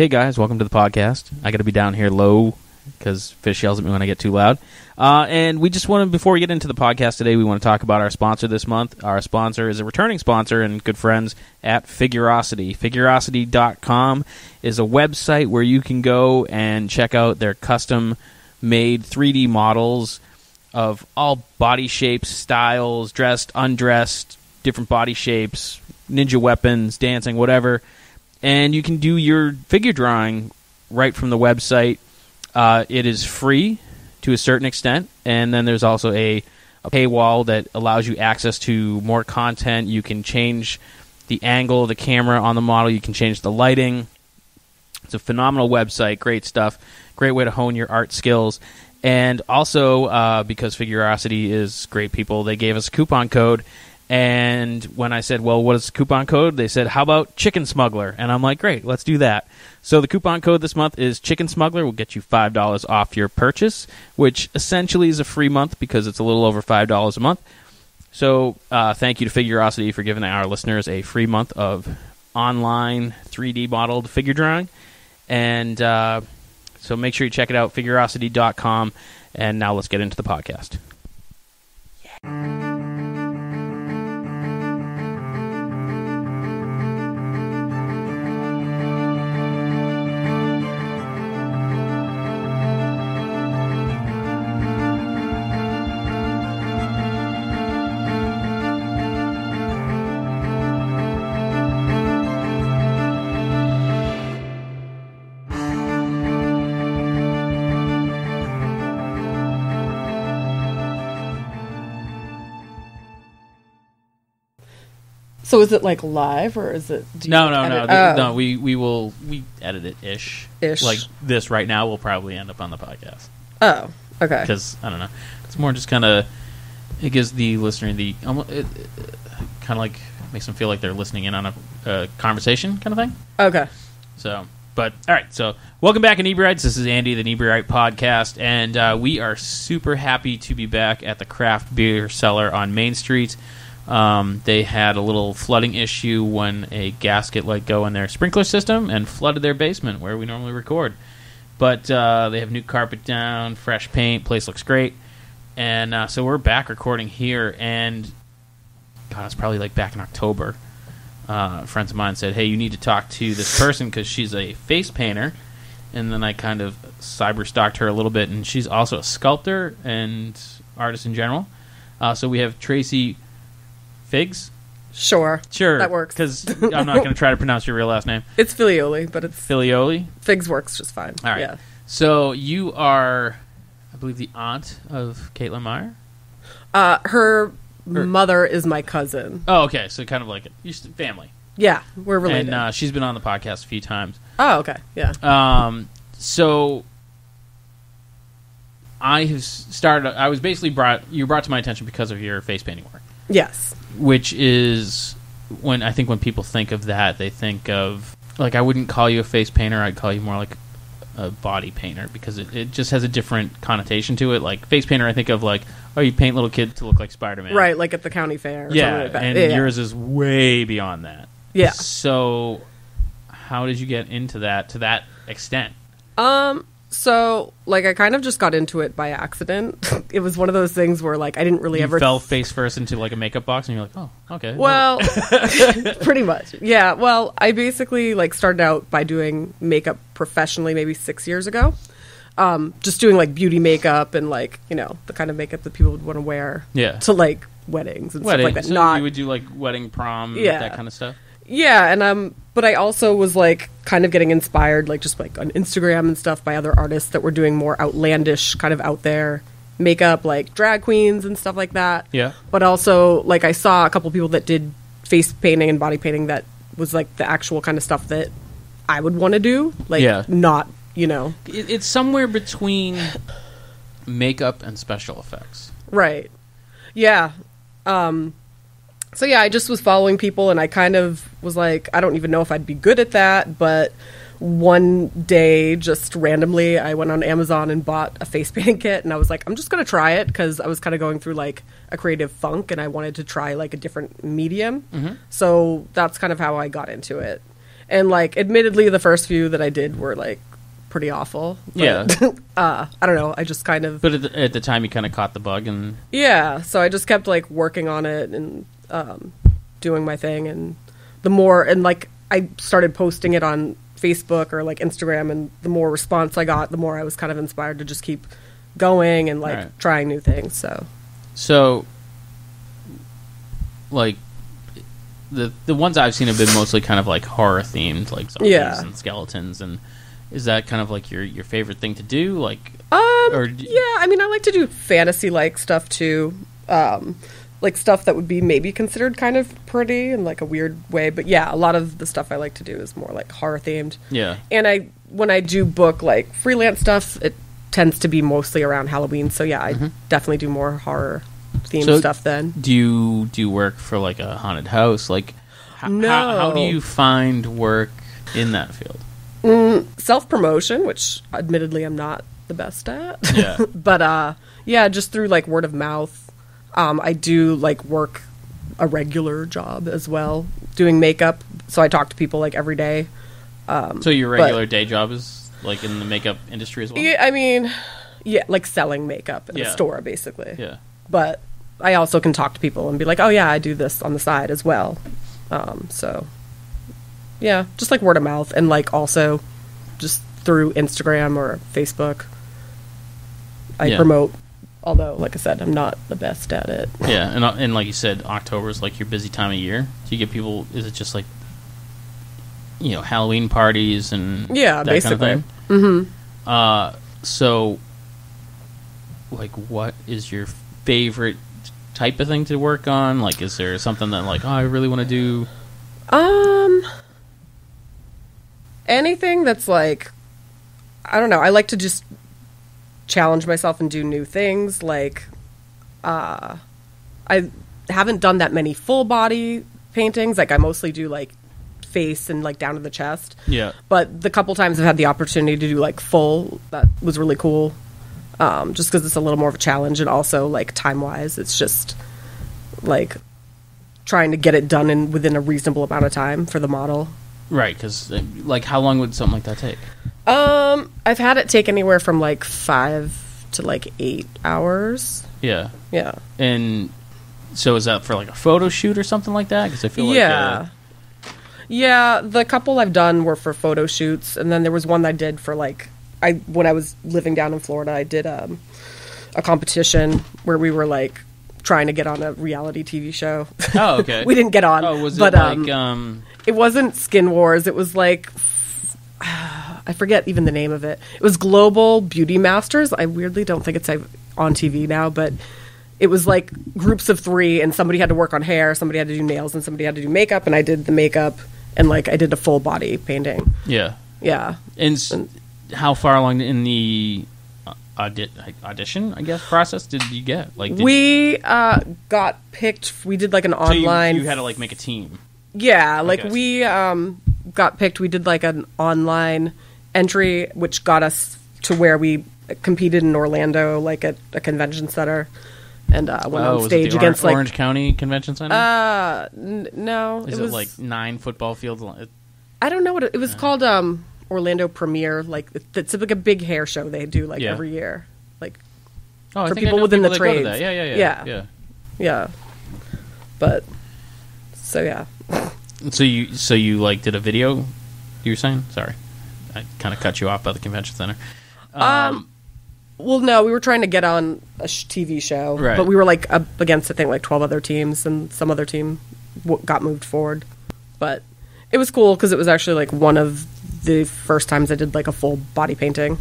Hey guys, welcome to the podcast. I got to be down here low because Fish yells at me when I get too loud. Uh, and we just want to, before we get into the podcast today, we want to talk about our sponsor this month. Our sponsor is a returning sponsor and good friends at Figurosity. Figurosity.com is a website where you can go and check out their custom made 3D models of all body shapes, styles, dressed, undressed, different body shapes, ninja weapons, dancing, whatever. And you can do your figure drawing right from the website. Uh, it is free to a certain extent, and then there's also a, a paywall that allows you access to more content. You can change the angle of the camera on the model. You can change the lighting. It's a phenomenal website. Great stuff. Great way to hone your art skills. And also, uh, because Figurosity is great people, they gave us a coupon code. And when I said, well, what is the coupon code? They said, how about Chicken Smuggler? And I'm like, great, let's do that. So the coupon code this month is Chicken Smuggler. will get you $5 off your purchase, which essentially is a free month because it's a little over $5 a month. So uh, thank you to Figurosity for giving our listeners a free month of online 3D modeled figure drawing. And uh, so make sure you check it out, figurosity.com. And now let's get into the podcast. So is it like live or is it? do you, No, no, no, th- oh. no. We we will we edit it ish. Ish. Like this right now will probably end up on the podcast Oh, okay. because I don't know. It's more just kind of it gives the listener the it, kind of like makes them feel like they're listening in on a, conversation kind of thing. Okay. So, but all right. So, welcome back, Inebriites. This is Andy, the Inebri-art podcast, and uh, we are super happy to be back at the craft beer cellar on Main Street. Um, they had a little flooding issue when a gasket let go in their sprinkler system and flooded their basement where we normally record. But uh, they have new carpet down, fresh paint. Place looks great, and uh, so we're back recording here. And God, it's probably like back in October uh, friends of mine said, "Hey, you need to talk to this person because she's a face painter." And then I kind of cyber stalked her a little bit, and she's also a sculptor and artist in general. Uh, so we have Tracey Figs. Sure. Sure, That works. Because I'm not going to try to pronounce your real last name, It's Filioli, but it's Filioli. Figs works just fine. All right. Yeah. So you are, I believe, the aunt of Caitlin Meyer. Uh, her mother is my cousin. Oh, okay. So kind of like you're s- family, Yeah, we're related. and uh, she's been on the podcast a few times. oh, okay. Yeah. Um, so I have started. I was basically brought. You were brought to my attention because of your face painting work, Yes. which is when I think when people think of that, they think of like I wouldn't call you a face painter. I'd call you more like a body painter because it, it just has a different connotation to it. Like face painter, I think of like oh, you paint little kids to look like Spider Man, Right, like at the county fair. Or Yeah, something like that. and yeah, yeah. yours is way beyond that. Yeah. So, how did you get into that to that extent? Um. So, like, I kind of just got into it by accident. it was one of those things where, like, I didn't really you ever fell face first into like a makeup box, and you're like, oh, okay. Well, pretty much. Yeah. Well, I basically like started out by doing makeup professionally maybe six years ago. Um, just doing like beauty makeup and like you know the kind of makeup that people would want to wear Yeah. to like weddings and wedding. stuff like that. So Not you would do like wedding, prom, Yeah. that kind of stuff. Yeah, and um, but I also was like kind of getting inspired like just like on Instagram and stuff by other artists that were doing more outlandish kind of out there makeup like drag queens and stuff like that. Yeah. but also like I saw a couple people that did face painting and body painting that was like the actual kind of stuff that I would want to do. Like Yeah. not, you know. It, it's somewhere between makeup and special effects. Right. Yeah. Um so yeah, I just was following people and I kind of was like I don't even know if I'd be good at that, but one day just randomly I went on Amazon and bought a face painting kit and I was like I'm just going to try it cuz I was kind of going through like a creative funk and I wanted to try like a different medium. So that's kind of how I got into it. And like, admittedly, the first few that I did were like pretty awful. but, Yeah. uh, I don't know. I just kind of But at the, at the time, you kind of caught the bug, and yeah. So I just kept like working on it and um, doing my thing, and the more and like I started posting it on Facebook or like Instagram, and the more response I got, the more I was kind of inspired to just keep going and like Right. trying new things. So so like the the ones I've seen have been mostly kind of like horror themed, like zombies Yeah. and skeletons, and is that kind of like your your favorite thing to do? Like, Um, Or yeah, I mean, I like to do fantasy like stuff too. Um, like stuff that would be maybe considered kind of pretty in like a weird way. But yeah, a lot of the stuff I like to do is more like horror themed. yeah, And I, when I do book like freelance stuff, it tends to be mostly around Halloween. So yeah, I definitely do more horror themed Mm-hmm. So- stuff then. do you do you work for like a haunted house? Like, h- how, how do you find work in that field? Self promotion, which admittedly I'm not the best at. Yeah. but uh yeah just through like word of mouth um i do like work a regular job as well doing makeup so i talk to people like every day So your but- regular day job is like in the makeup industry as well. yeah i mean yeah like selling makeup in Yeah. a store basically Yeah. but i also can talk to people and be like oh yeah i do this on the side as well um so yeah just like word of mouth and like also just through instagram or facebook i Yeah. promote although like i said i'm not the best at it Yeah, and uh, and like you said, October is like your busy time of year. Do you get people? Is it just like you know Halloween parties and Yeah, that kind of basically. thing? Mm-hmm. Uh, so like, what is your favorite type of thing to work on? Like, is there something that like, oh, I really want to do? Um, anything that's like, I don't know. I like to just challenge myself and do new things. Like, uh, I haven't done that many full body paintings. Like, I mostly do like face and like down to the chest. Yeah, But the couple times I've had the opportunity to do like full, that was really cool. Um, just because it's a little more of a challenge, and also like time wise, it's just like trying to get it done in within a reasonable amount of time for the model. Right. Because like, how long would something like that take? Um, I've had it take anywhere from like five to like eight hours. Yeah, Yeah, and so is that for like a photo shoot or something like that? Because I feel like yeah, uh, yeah. The couple I've done were for photo shoots, and then there was one I did for like I when I was living down in Florida. I did um, a competition where we were like trying to get on a reality TV show. Oh, okay. we didn't get on. Oh, was it but, like um, um? it wasn't Skin Wars. It was like I forget even the name of it. It was Global Beauty Masters. I weirdly don't think it's on TV now, but it was like groups of three, and somebody had to work on hair, somebody had to do nails, and somebody had to do makeup, and I did the makeup, and like I did a full body painting. Yeah. Yeah, And s- how far along in the audi- audition, I guess, process did you get? Like, did, we uh, got picked. We did like an so you, online. you had to like make a team. Yeah, like we um, got picked. We did like an online entry, which got us to where we competed in Orlando, like at a convention center, and uh, went oh, on was it stage the against Orange, like. Orange County Convention Center? Uh, n- no, Is it was like nine football fields? It- I don't know what it, it was called. Um, Orlando Premiere, like it's like a big hair show they do like Yeah. every year, like Oh, For think I people within the that go to trades. Yeah, yeah, yeah, Yeah. yeah. yeah. But so yeah, So you, so you like did a video? You were saying? Sorry, I kind of cut you off by the convention center. Um, Well, no, we were trying to get on a sh- TV show, Right. but we were like up against I think like twelve other teams, and some other team w- got moved forward. But it was cool because it was actually like one of the first times I did like a full body painting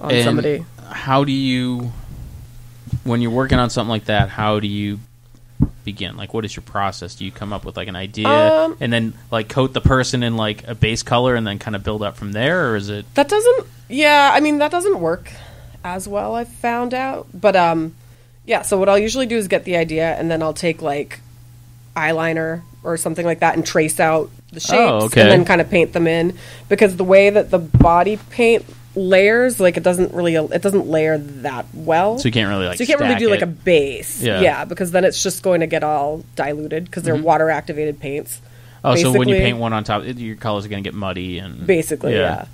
on And somebody. How do you, when you're working on something like that, how do you begin? Like, what is your process? Do you come up with like an idea Um, and then like coat the person in like a base color and then kind of build up from there, or is it? That doesn't. Yeah, I mean that doesn't work as well. I've found out, but um, yeah. So what I'll usually do is get the idea, and then I'll take like eyeliner or something like that and trace out the shapes, Oh, okay. and then kind of paint them in. Because the way that the body paint layers, like it doesn't really, it doesn't layer that well. So you can't really like. So you can't really do like a base, Yeah. yeah. because then it's just going to get all diluted because they're Mm-hmm. water activated paints. Oh, so when you paint one on top, it, your colors are going to get muddy and basically yeah. yeah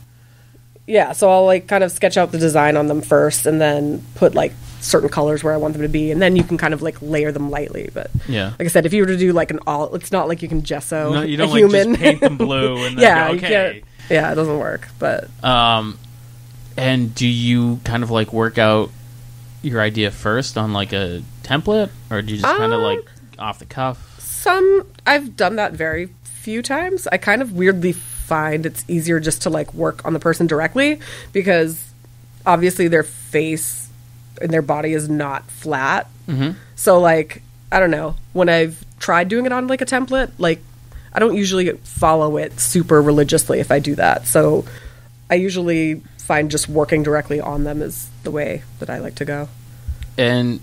so i'll like kind of sketch out the design on them first and then put like certain colors where i want them to be and then you can kind of like layer them lightly but Yeah. like i said if you were to do like an all it's not like you can gesso No, you a don't like human just paint them blue and then yeah go, you okay. can't yeah it doesn't work but Um, and do you kind of like work out your idea first on like a template, or do you just kind of Um, like off the cuff? some i've done that very few times i kind of weirdly find it's easier just to like work on the person directly because obviously their face and their body is not flat Mhm. so like i don't know when i've tried doing it on like a template like i don't usually follow it super religiously if i do that so i usually find just working directly on them is the way that i like to go And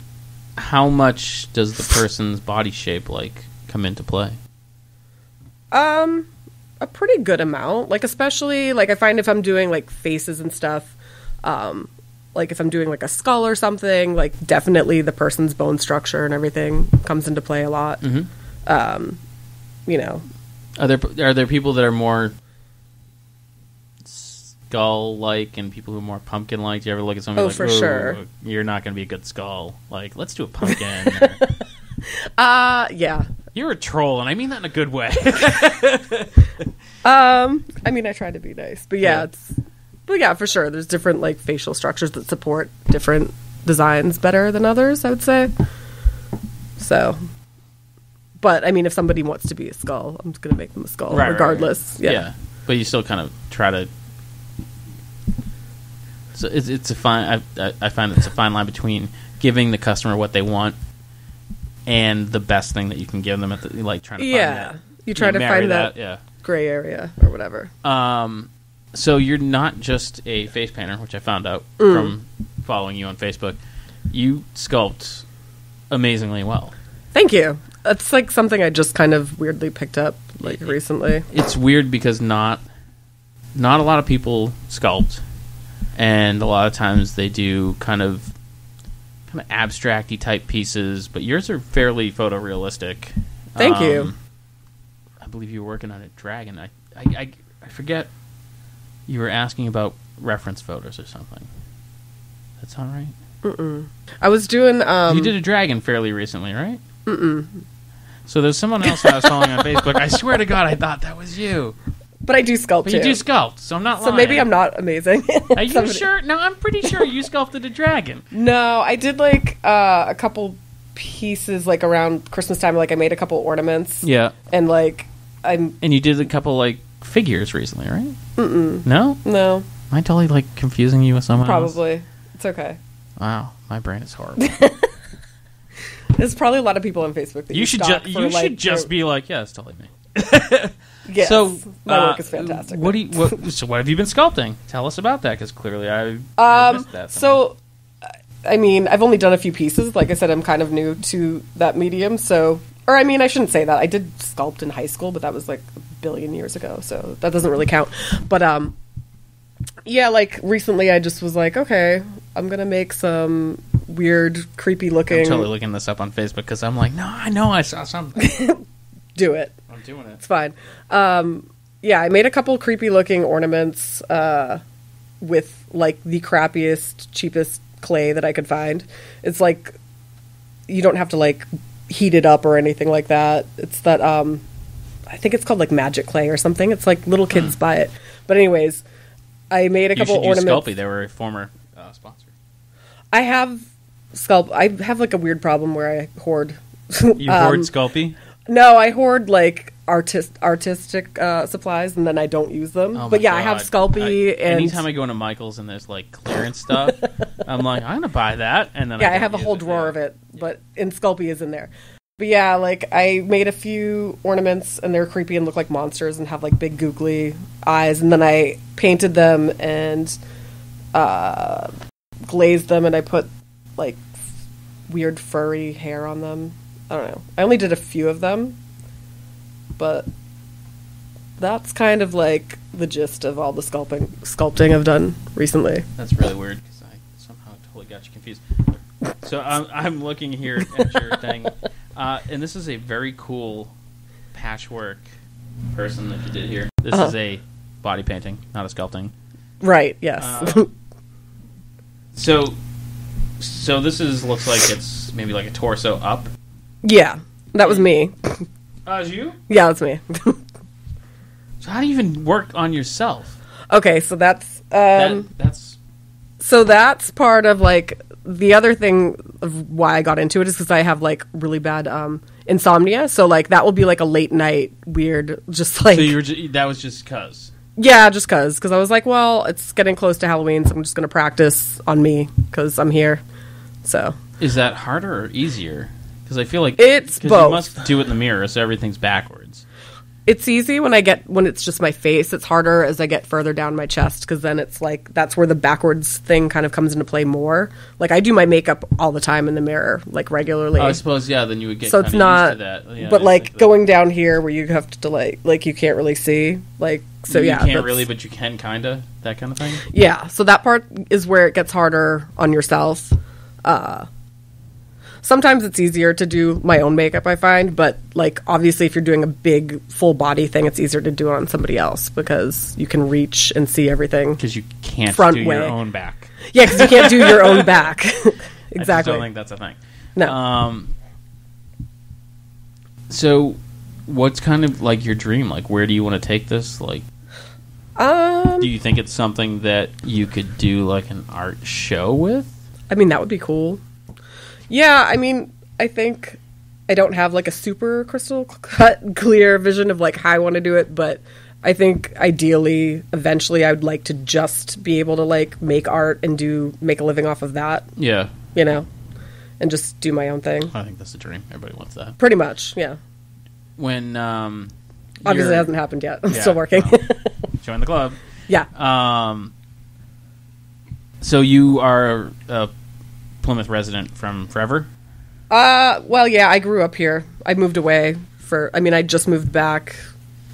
how much does the person's body shape like come into play? Um, a pretty good amount. Like especially like I find if I'm doing like faces and stuff, um, like if I'm doing like a skull or something, like definitely the person's bone structure and everything comes into play a lot. Mhm. Um, you know, Are there are there people that are more skull like and people who are more pumpkin like? Do you ever look at somebody Oh, like, for sure. you're not going to be a good skull. Like, let's do a pumpkin. or, uh, yeah. You're a troll, and I mean that in a good way. Um, I mean, I try to be nice, but yeah, Yeah. it's, but yeah, for sure. There's different like facial structures that support different designs better than others. I would say. So, but I mean, if somebody wants to be a skull, I'm just gonna make them a skull, Right, right, right. regardless. Yeah. but you still kind of try to. So it's it's a fine. I, I I find it's a fine line between giving the customer what they want and the best thing that you can give them at the like trying to Yeah. find that. You try to find that, yeah. gray area or whatever. Um, so you're not just a face painter, which I found out Mm. from following you on Facebook. You sculpt amazingly well. Thank you. That's like something I just kind of weirdly picked up like recently. It's weird because not not a lot of people sculpt, and a lot of times they do kind of abstracty type pieces. But yours are fairly photorealistic. Thank you. Um, I believe you were working on a dragon. I, I, I, I forget. You were asking about reference photos or something. That sound right? I was doing um you did a dragon fairly recently, right? Mm-mm. So there's someone else I was following on Facebook. I swear to God, I thought that was you. But I do sculpt But too. you do sculpt, so I'm not. so maybe. I'm not amazing. Are you Somebody- sure? No, I'm pretty sure you sculpted a dragon. No, I did like uh, a couple pieces like around Christmas time. Like I made a couple ornaments. Yeah, And like I'm and you did a couple like figures recently, right? Mm-mm. No, no, am I totally like confusing you with someone else? probably it's okay. Wow, my brain is horrible. There's probably a lot of people on Facebook that you you should stalk just for, you like, should just their- be like, yeah, it's totally me. Yes, so my uh, work is fantastic. What do you? What, so what have you been sculpting? Tell us about that, because clearly I I Um, missed that. somehow. so, I mean, I've only done a few pieces. Like I said, I'm kind of new to that medium. So, or I mean, I shouldn't say that. I did sculpt in high school, but that was like a billion years ago. So that doesn't really count. But, um, yeah, like recently I just was like, okay, I'm going to make some weird, creepy looking. I'm totally looking this up on Facebook because I'm like, no, I know I saw something. Do it. I'm doing it. It's fine. Um, yeah, I made a couple creepy looking ornaments uh, with like the crappiest, cheapest clay that I could find. It's like you don't have to like heat it up or anything like that. It's that um, I think it's called like magic clay or something. It's like little kids buy it. But anyways, I made a Hmm. You couple should ornaments. Sculpey. They were a former uh, sponsor. I have sculpt. I have like a weird problem where I hoard. You um, hoard Sculpey? No, I hoard like artist artistic uh, supplies and then I don't use them. Oh but yeah, I have Sculpey I- and anytime I go into Michaels and there's like clearance stuff, I'm like, I'm gonna buy that, and then yeah, I, don't have a whole drawer yeah. of it, but and Sculpey is in there. But yeah, like I made a few ornaments and they're creepy and look like monsters and have like big googly eyes, and then I painted them and uh, glazed them and I put like weird furry hair on them. I don't know. I only did a few of them, but that's kind of like the gist of all the sculpting sculpting I've done recently. That's really weird because I somehow totally got you confused. So I'm, I'm looking here at your thing, uh, and this is a very cool patchwork person that you did here. This Uh-huh. is a body painting, not a sculpting. Right. Yes. Uh, So, so this is looks like it's maybe like a torso up. Yeah. That was me. Oh, is you? Yeah, that's me. So how do you even work on yourself? okay, so that's um that, that's so that's part of like the other thing of why I got into it is because I have like really bad um insomnia. So like that will be like a late night weird, just like so you were ju- that was just cause. yeah, just cause because I was like, well, it's getting close to Halloween, so I'm just gonna practice on me because I'm here. So Is that harder or easier? Because I feel like it's both. You must do it in the mirror, so everything's backwards. it's easy when I get when it's just my face. It's harder as I get further down my chest because then it's like that's where the backwards thing kind of comes into play more. Like I do my makeup all the time in the mirror, like regularly. Oh, I suppose yeah. Then you would get so it's not used to that. Yeah, but like the- going down here where you have to like like you can't really see like so you yeah can't really, but you can kind of that kind of thing. yeah so that part is where it gets harder on yourself uh sometimes it's easier to do my own makeup i find but like obviously if you're doing a big full body thing it's easier to do it on somebody else because you can reach and see everything Because you can't Front do way. your own back. yeah because you can't do your own back exactly. I don't think that's a thing. no Um. So, what's kind of like your dream? Like, where do you want to take this? Like, um do you think it's something that you could do like an art show with? I mean, that would be cool. Yeah, I mean, I think I don't have like a super crystal cut clear vision of like how I want to do it, but I think ideally, eventually, I would like to just be able to like make art and do make a living off of that, Yeah, you know, and just do my own thing. I think that's the dream. Everybody wants that. Pretty much, yeah. When um, Obviously, it hasn't happened yet. I'm Yeah, still working. well, join the club. yeah. Um, so you are a Plymouth resident from forever. Uh, well, yeah, I grew up here. I moved away for. I mean, I just moved back.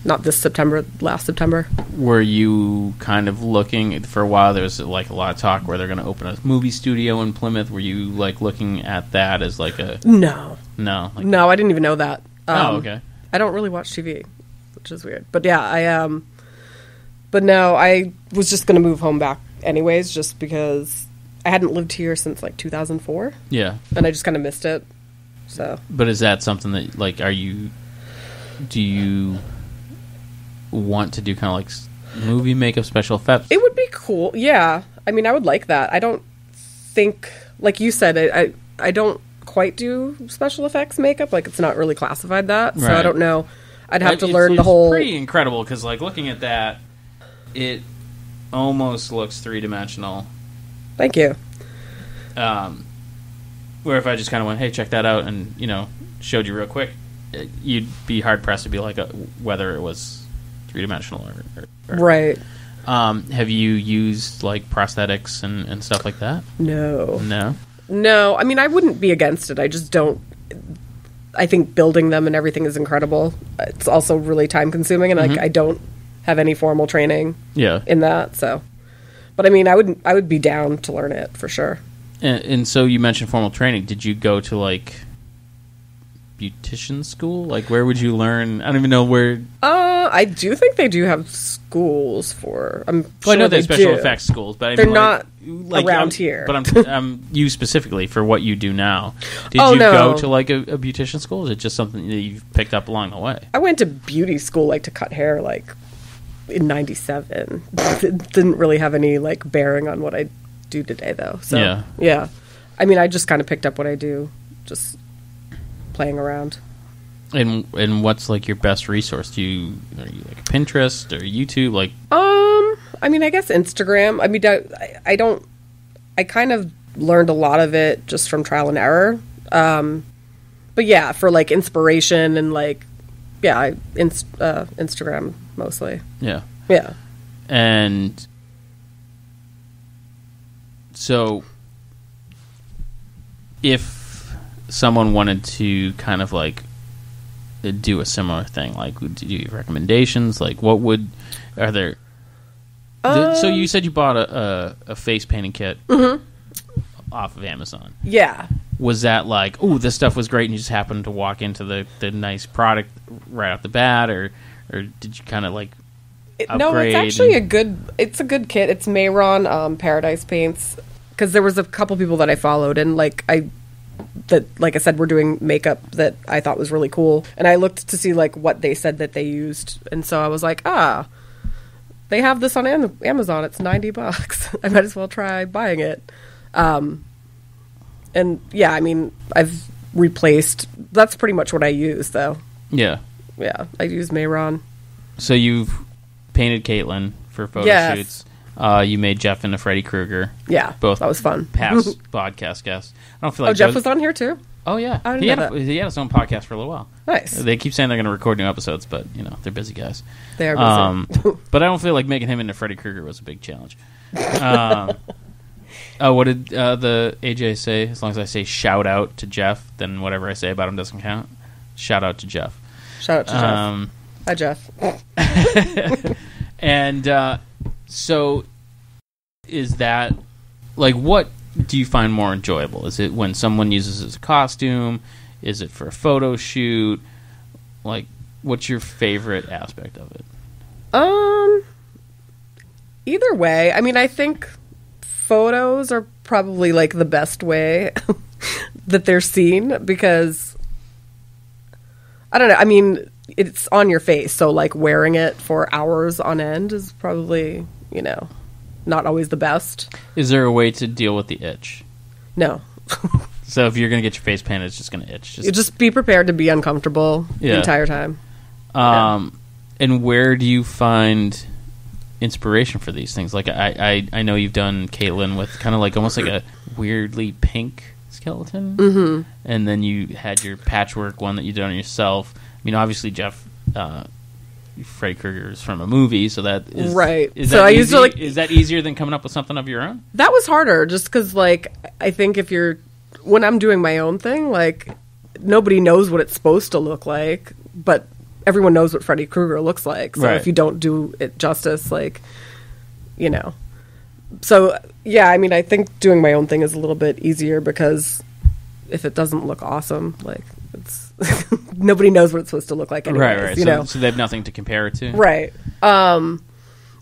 Not this September, last September. Were you kind of looking for a while? There was like a lot of talk where they're going to open a movie studio in Plymouth. Were you like looking at that as like a No, no? Like, no, I didn't even know that. oh, Um, okay. I don't really watch TV, which is weird. But yeah, I um but no, I was just going to move home back anyways just because I hadn't lived here since like 2004 Yeah, and I just kind of missed it. So, but is that something that like are you? Do you want to do kind of like movie makeup special effects? it would be cool. Yeah. I mean, I would like that. I don't think like you said I I, I don't quite do special effects makeup like it's not really classified that. So I don't know. I'd have to learn the it's whole Pretty incredible because like looking at that, it almost looks three dimensional. Thank you. um, where if I just kind of went, "Hey, check that out," and you know, showed you real quick, it, you'd be hard pressed to be like, uh whether it was three dimensional or, or, or- Right. Um, have you used like prosthetics and, and stuff like that? No. No. No, I mean I wouldn't be against it. I just don't. I think building them and everything is incredible. It's also really time consuming, and like Mhm. I don't have any formal training Yeah. in that. So, but I mean, I would I would be down to learn it for sure. And, and so you mentioned formal training. Did you go to like beautician school? Like, where would you learn? I don't even know where. Uh, I do think they do have schools for. I'm Well, sure I know they special do. effects schools, but I They're mean, not like, around I'm- here. But I'm, I'm you specifically for what you do now. Did Oh, you no. go to like a, a beautician school? Or is it just something that you've picked up along the way? I went to beauty school like to cut hair like in '97. it didn't really have any like bearing on what I do today though. So Yeah. yeah. I mean, I just kind of picked up what I do, just playing around. And and what's like your best resource? Do you are you like Pinterest or YouTube? Like, Um, I mean, I guess Instagram. I mean, I, I don't. I kind of learned a lot of it just from trial and error. Um, but yeah, for like inspiration and like, yeah, I, inst, uh, Instagram mostly. yeah, Yeah. and so if someone wanted to kind of like do a similar thing, like do you have recommendations? Like, what would are there? Th- so Um, you said you bought a, a, a face painting kit off of Amazon. Yeah. Was that like, oh, this stuff was great, and you just happened to walk into the, the nice product right off the bat, or or did you kind of like? It- no, it's actually and- a good. It's a good kit. It's Mehron um, Paradise Paints because there was a couple people that I followed and like I that like I said were doing makeup that I thought was really cool and I looked to see like what they said that they used and so I was like ah they have this on Am- Amazon it's 90 bucks I might as well try buying it um and yeah I mean I've replaced that's pretty much what I use though Yeah. Yeah I use Mehron So you've painted Caitlin for photo Yes. shoots. Uh, you made Jeff into Freddy Krueger. yeah Both that was fun Past podcast guests. I don't feel like oh Jeff was on here too Oh yeah, I didn't he had a, he had his own podcast for a little while. nice They keep saying they're going to record new episodes, but you know they're busy guys. they are busy. Um, but I don't feel like making him into Freddy Krueger was a big challenge. Um, oh, what did uh, the AJ say? As long as I say shout out to Jeff, then whatever I say about him doesn't count. Shout out to Jeff. Shout out to Jeff Um, hi Jeff and uh, so, is that like what do you find more enjoyable? Is it when someone uses it as a costume? Is it for a photo shoot? Like, what's your favorite aspect of it? Um, either way, I mean, I think photos are probably like the best way that they're seen because I don't know. I mean, it's on your face, so like wearing it for hours on end is probably you know not always the best. Is there a way to deal with the itch? No, So if you're gonna get your face painted, it's just gonna itch. you just be prepared to be uncomfortable the entire time. Um, and where do you find inspiration for these things? Like I, I, I know you've done Caitlin with kind of like almost like a weirdly pink skeleton, mm-hmm. and then you had your patchwork one that you did on yourself. I mean, obviously Jeff. Uh, Freddy Krueger is from a movie, so that is Right. Is So that I used to, like- is that easier than coming up with something of your own? That was harder just because, like, I think if you're, when I'm doing my own thing, like, nobody knows what it's supposed to look like, but everyone knows what Freddy Krueger looks like. So Right. if you don't do it justice, like, you know. So, yeah, I mean, I think doing my own thing is a little bit easier because if it doesn't look awesome, like, it's, nobody knows what it's supposed to look like anyways, right, right. you so, know? so they have nothing to compare it to. Right. Um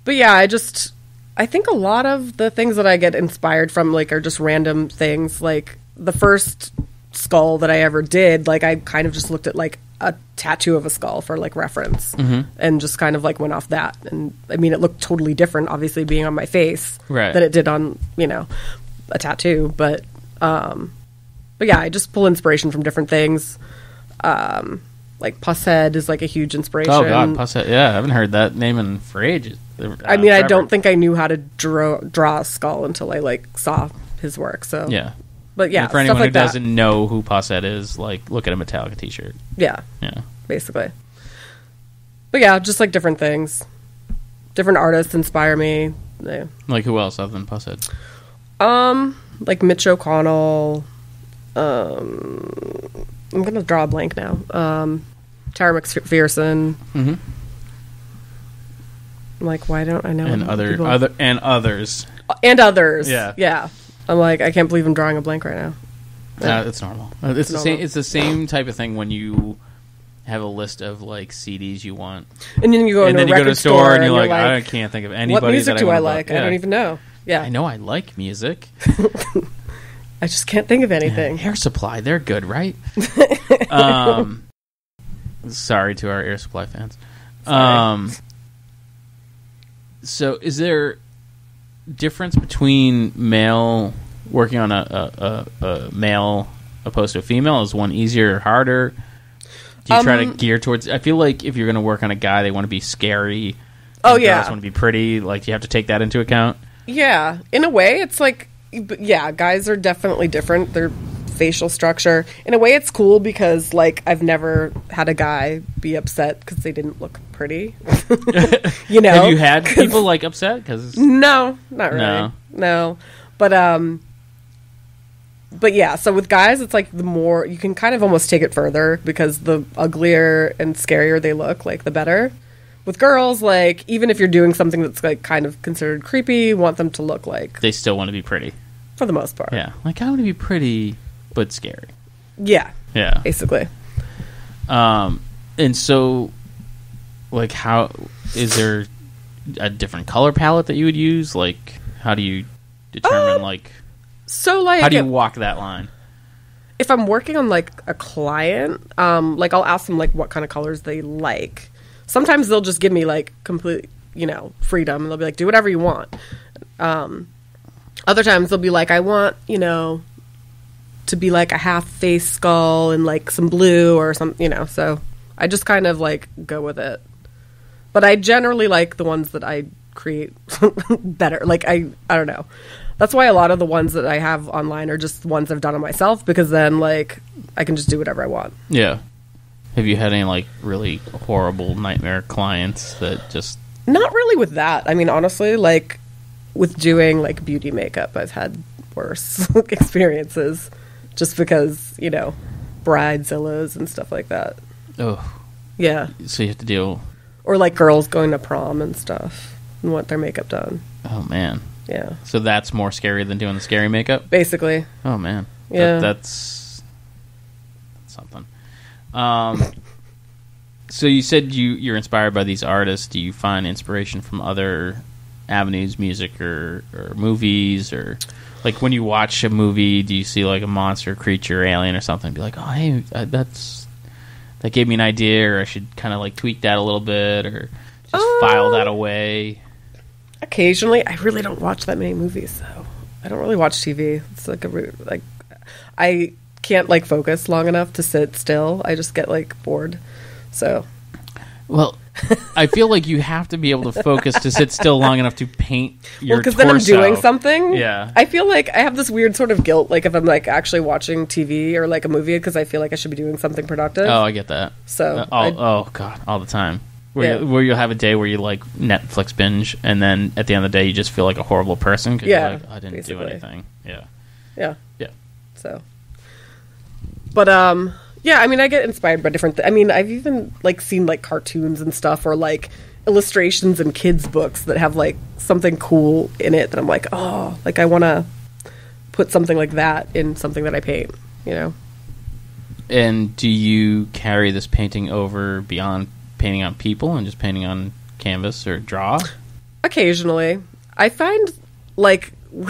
but yeah, I just I think a lot of the things that I get inspired from like are just random things like the first skull that I ever did, like I kind of just looked at like a tattoo of a skull for like reference Mm-hmm. and just kind of like went off that and I mean it looked totally different obviously being on my face Right. than it did on, you know, a tattoo, but um but yeah, I just pull inspiration from different things. Um like Pushead is like a huge inspiration. Oh God, Pushead. Yeah, I haven't heard that name in for ages. I mean, I don't think I knew how to draw draw a skull until I like saw his work. So Yeah. But yeah, And for anyone stuff like who that. doesn't know who Pushead is, like look at a Metallica T-shirt. Yeah, Yeah. basically. But yeah, just like different things. Different artists inspire me. Yeah. Like who else other than Pushead? Um, like Mitch O'Connell. Um, I'm gonna draw a blank now. Um, Tara McPherson. Mm-hmm. Like, why don't I know? And other people? other and others. and others. Yeah. yeah. I'm like, I can't believe I'm drawing a blank right now. Uh, it's normal. Uh, It's the Normal. same. It's the same type of thing when you have a list of like CDs you want, And then you go and then you go to a store and you're like, like I can't think of anybody. what music that do I, buy." like? I don't even know. Yeah, I know I like music. I just can't think of anything. Air Supply, they're good, right? um, sorry to our Air Supply fans. Um, so is there difference between male working on a, a, a, a male opposed to a female? Is one easier or harder? Do you try to Um, gear towards? I feel like if you're going to work on a guy, they want to be scary. Oh, yeah. girls want to be pretty. Like you have to take that into account. Yeah, in a way, it's like, yeah, guys are definitely different. Their facial structure. In a way, it's cool because like I've never had a guy be upset because they didn't look pretty. you know, Have you had people like upset because No, not really. No. No. But um but yeah, so with guys it's like the more you can kind of almost take it further because the uglier and scarier they look, like the better. With girls, like even if you're doing something that's like kind of considered creepy, you want them to look like they still want to be pretty? for the most part. Yeah, like I want to be pretty but scary. Yeah, Yeah. basically. Um, and so like how is there a different color palette that you would use? Like how do you determine Um, like So like how do you walk that line? if I'm working on like a client, um, like I'll ask them like what kind of colors they like. Sometimes they'll just give me like complete, you know, freedom. They'll be like, do whatever you want. Um, other times they'll be like, I want, you know, to be like a half face skull and like some blue or some, you know. So I just kind of like go with it. But I generally like the ones that I create better. Like I, I don't know. That's why a lot of the ones that I have online are just ones I've done on myself because then like I can just do whatever I want. Yeah. Have you had any like really horrible nightmare clients that just Not really with that. I mean, honestly, like with doing like beauty makeup, I've had worse experiences just because, you know, bridezillas and stuff like that. oh Yeah. so you have to deal Or like girls going to prom and stuff and want their makeup done. oh man. Yeah. So that's more scary than doing the scary makeup? Basically. Oh man. That- Yeah. that's, that's something. Um so you said you you're inspired by these artists. Do you find inspiration from other avenues, music or or movies or like when you watch a movie, do you see like a monster, creature, alien or something? Be like, "Oh, hey, uh, that's that gave me an idea or I should kind of like tweak that a little bit or just file that away." Occasionally, I really don't watch that many movies though. I don't really watch TV. It's like a like I can't like focus long enough to sit still. I just get like bored. So Well, I feel like you have to be able to focus to sit still long enough to paint your well, because then I'm doing something. Yeah. I feel like I have this weird sort of guilt, like if I'm like actually watching TV or like a movie, because I feel like I should be doing something productive. Oh, I get that. So, Uh, all, I- oh god, all the time. Where, Yeah. you, where you'll have a day where you like Netflix binge, and then at the end of the day, you just feel like a horrible person because Yeah, you're like, I didn't basically. do anything. Yeah, Yeah. yeah. So, but um, yeah. I mean, I get inspired by different. Th- I mean, I've even like seen like cartoons and stuff, or like illustrations in kids' books that have like something cool in it that I'm like, oh, like I want to put something like that in something that I paint. You know? And do you carry this painting over beyond painting on people and just painting on canvas or draw? Occasionally, I find like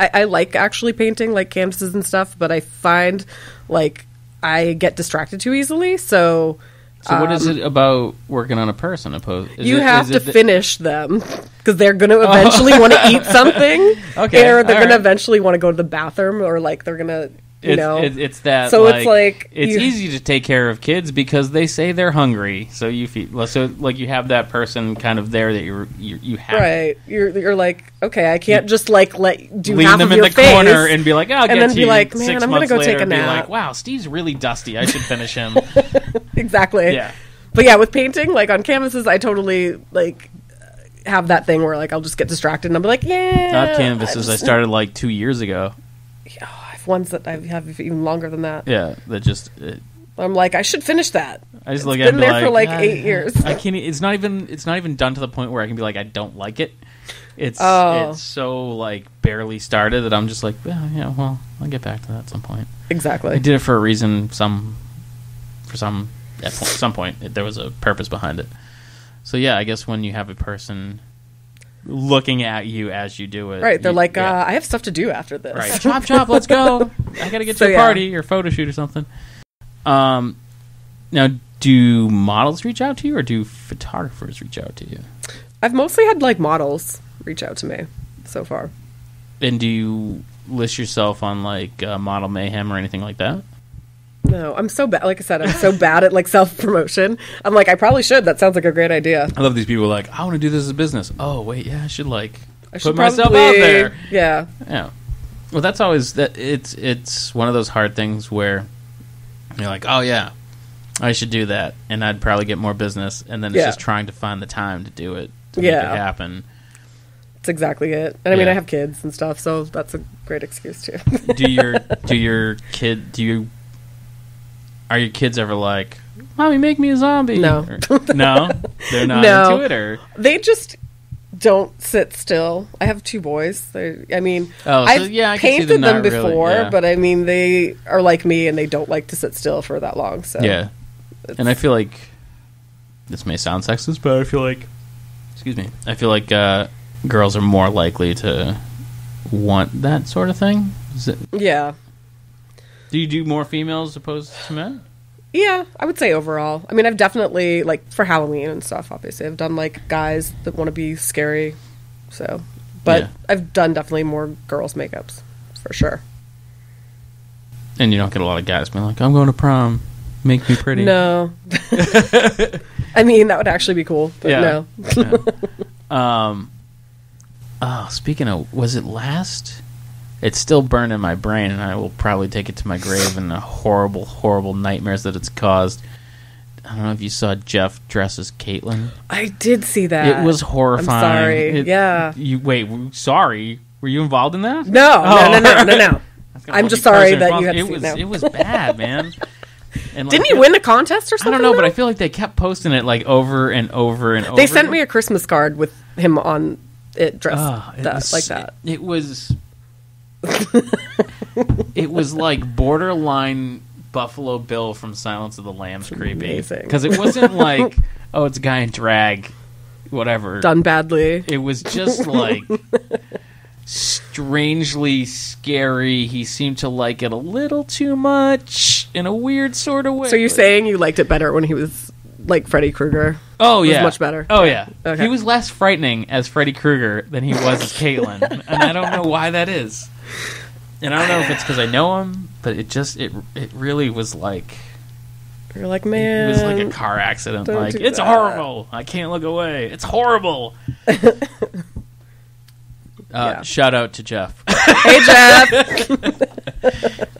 I, I like actually painting like canvases and stuff, but I find like I get distracted too easily. So So, what is it about working on a person? Opposed, is Um, you it- have to it- finish them because they're going to eventually want to eat something, Okay, or they're going to eventually want to go to the bathroom, or like they're going to, you it's, know, it- it's that. So it's like it's you- easy to take care of kids because they say they're hungry. So you feel so like you have that person kind of there that you you, you have right? You're you're like, okay, I can't just like let do lean half them of in your the face corner and be like, oh, "I'll and then be you." like, "Man, Six I'm gonna go later, take a nap." like, "Wow, Steve's really dusty. I should finish him." exactly. yeah, But yeah, with painting, like on canvases, I totally like have that thing where like I'll just get distracted and I'll be like, yeah. not canvases. I just- started like two years ago. Oh, I have ones that I have even longer than that. Yeah, that just. It, I'm like, I should finish that. I just It's look at it been there for, like, "Ah, eight years." I can't. It's not even. It's not even done to the point where I can be like, I don't like it. It's Oh. it's so like barely started that I'm just like, yeah, yeah. Well, I'll get back to that at some point. Exactly. I did it for a reason. Some for some at some point it, there was a purpose behind it. So yeah, I guess when you have a person looking at you as you do it, Right. They're you- like, yeah. uh, I have stuff to do after this. Right. chop chop, let's go. I gotta get So, to a yeah. party or photo shoot or something. Um, now, do models reach out to you, or do photographers reach out to you? I've mostly had like models reach out to me so far. And do you list yourself on like uh, Model Mayhem or anything like that? No, I'm so bad. Like I said, I'm so bad at like self promotion. I'm like, I probably should. That sounds like a great idea. I love these people. Like, I want to do this as a business. Oh wait, yeah, I should like I should put myself probably- out there. Yeah. Yeah. Well, that's always that. It's it's one of those hard things where you're like, oh yeah, I should do that, and I'd probably get more business, and then it's Yeah. just trying to find the time to do it to Yeah. make it happen. That's exactly it. And I mean, Yeah. I have kids and stuff, so that's a great excuse too. do your do your kid do you are your kids ever like, mommy, make me a zombie? No. Or- no, they're not No. into it, or they just don't sit still. I have two boys. They, I mean, Oh, so I've yeah, I painted them them, not really- before, yeah. but I mean, they are like me and they don't like to sit still for that long. So yeah. And I feel like this may sound sexist, but I feel like, excuse me, I feel like uh, girls are more likely to want that sort of thing. It, Yeah. Do you do more females opposed to men? Yeah, I would say overall. I mean, I've definitely like for Halloween and stuff. Obviously, I've done like guys that want to be scary. So, but Yeah. I've done definitely more girls' makeups for sure. And you don't get a lot of guys being like, "I'm going to prom, make me pretty." No, I mean that would actually be cool, but Yeah. no. Yeah. um. Oh, speaking of, was it last? It's still burned in my brain, and I will probably take it to my grave and the horrible, horrible nightmares that it's caused. I don't know if you saw Jeff dress as Caitlyn. I did see that. It was horrifying. I'm sorry. It- Yeah. You wait. Sorry. Were you involved in that? No, Oh. no, no, no, no, no. I was gonna I'm just sorry that you had to responsible. see it was, it was bad, man. And, Didn't you it- win a contest or something? I don't know, but? I feel like they kept posting it like over and over and over. they sent me a Christmas card with him on it dressed Oh, it that, was- like that. It was. it was like borderline Buffalo Bill from Silence of the Lambs creepy because it wasn't like oh it's a guy in drag, whatever. Done badly. It was just like strangely scary. He seemed to like it a little too much in a weird sort of way. So you're saying you liked it better when he was like Freddy Krueger? Oh was yeah, much better. Oh yeah, Okay. he was less frightening as Freddy Krueger than he was as Caitlyn, and I don't know why that is. And I don't know if it's because I know him, but it just it it really was like You're like, man, it was like a car accident. Like it's that." horrible. I can't look away. It's horrible. uh, Yeah. Shout out to Jeff, hey Jeff.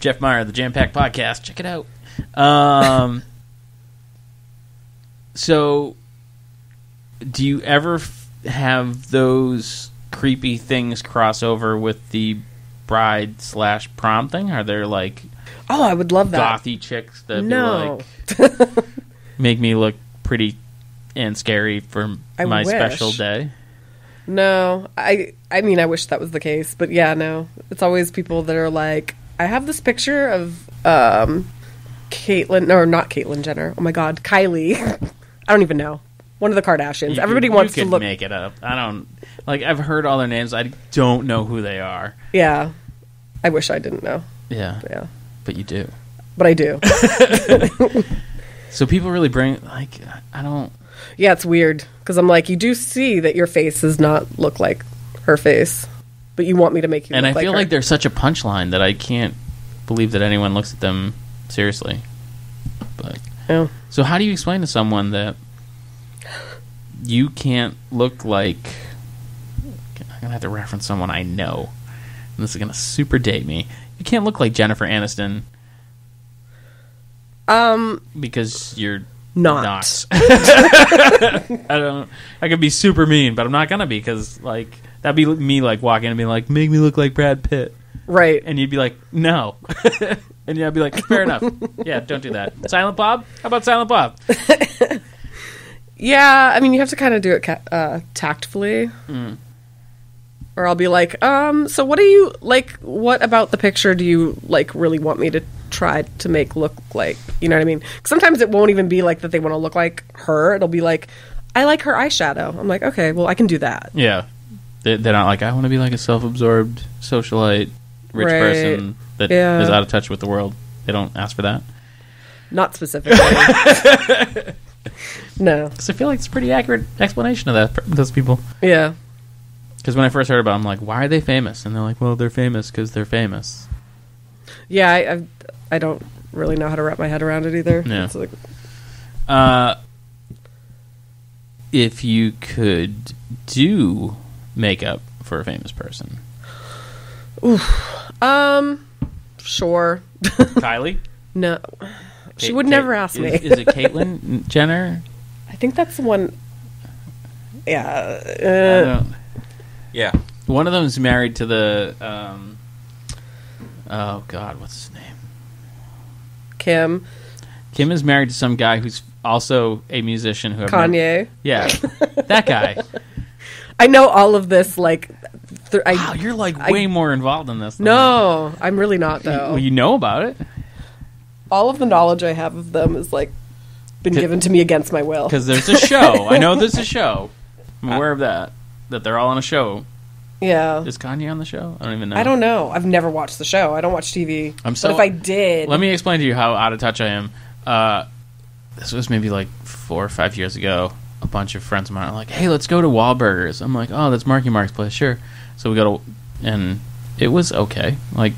Jeff Meyer, the Jam Pack Podcast. Check it out. Um, so, do you ever f- have those creepy things cross over with the bride slash prom thing? Are there like Oh, I would love that. gothy chicks that No. like make me look pretty and scary for I my wish. special day? No, I I mean I wish that was the case, but yeah, no. It's always people that are like, I have this picture of um Caitlyn or not Caitlyn Jenner. Oh my god, Kylie. I don't even know. One of the Kardashians. You Everybody could- wants you to look make it up. I don't like. I've heard all their names. I don't know who they are. Yeah. I wish I didn't know. Yeah, Yeah. but you do. But I do. So people really bring like I don't. yeah, it's weird because I'm like, you do see that your face does not look like her face, but you want me to make you and I like feel her. like they're such a punchline that I can't believe that anyone looks at them seriously. But Oh. so how do you explain to someone that you can't look like? I'm gonna have to reference someone I know, and this is gonna super date me. You can't look like Jennifer Aniston Um, because you're not. not. I don't. I could be super mean, but I'm not gonna be because like that'd be me like walking and being like, "Make me look like Brad Pitt," Right. and you'd be like, "No," and yeah, I'd be like, "Fair enough. Yeah, don't do that." Silent Bob. How about Silent Bob? Yeah, I mean, you have to kind of do it ca- uh, tactfully. Mm. Or I'll be like, um, so what do you like? What about the picture do you like really want me to try to make look like? You know what I mean? sometimes it won't even be like that they want to look like her. It'll be like, I like her eyeshadow. I'm like, okay, well, I can do that. Yeah, they, they're not like I want to be like a self-absorbed socialite rich Right. person that is Yeah. out of touch with the world. They don't ask for that. Not specifically. no. Because I feel like it's a pretty accurate explanation of that those people. Yeah. Because when I first heard about, it, I'm like, why are they famous? And they're like, well, they're famous because they're famous. Yeah, I, I, I don't really know how to wrap my head around it either. Yeah. It's like, Uh, if you could do makeup for a famous person, um, sure. Kylie, No. She would Kate- never ask is, me. Is it Caitlyn Jenner? I think that's the one. Yeah. Uh, don't- Yeah. One of them's married to the. Um, oh God, what's his name? Kim, Kim is married to some guy who's also a musician. Who I've never- Kanye. yeah, that guy. I know all of this. Like, th- I Wow, you're like I- way more involved in this. Than no, I'm really not I am. though. Well, you know about it. All of the knowledge I have of them is like been given to me against my will. Because there's a show. I know there's a show. I'm aware of that. That they're all on a show. Yeah. Is Kanye on the show? I don't even know. I don't know. I've never watched the show. I don't watch TV. I'm so- But if I did, Let me explain to you how out of touch I am. Uh, this was maybe like four or five years ago. A bunch of friends of mine are like, "Hey, let's go to Wahlburgers." I'm like, "Oh, that's Marky Mark's place, sure." So we go to, and it was okay. Like,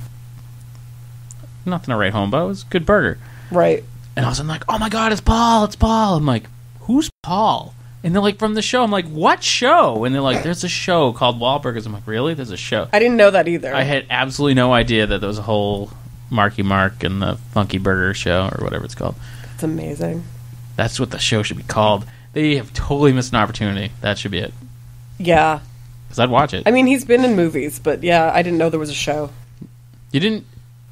nothing to write home about. It was a good burger. right. And all of a sudden, like, "Oh my god, it's Paul! It's Paul!" I'm like, "Who's Paul?" And they're like, "From the show." I'm like, "What show?" And they're like, "There's a show called Wahlburgers." I'm like, "Really? There's a show?" I didn't know that either. I had absolutely no idea that there was a whole Marky Mark and the Funky Burger show or whatever it's called. It's amazing. That's what the show should be called. They have totally missed an opportunity. That should be it. Yeah. Because I'd watch it. I mean, he's been in movies, but yeah, I didn't know there was a show. you didn't.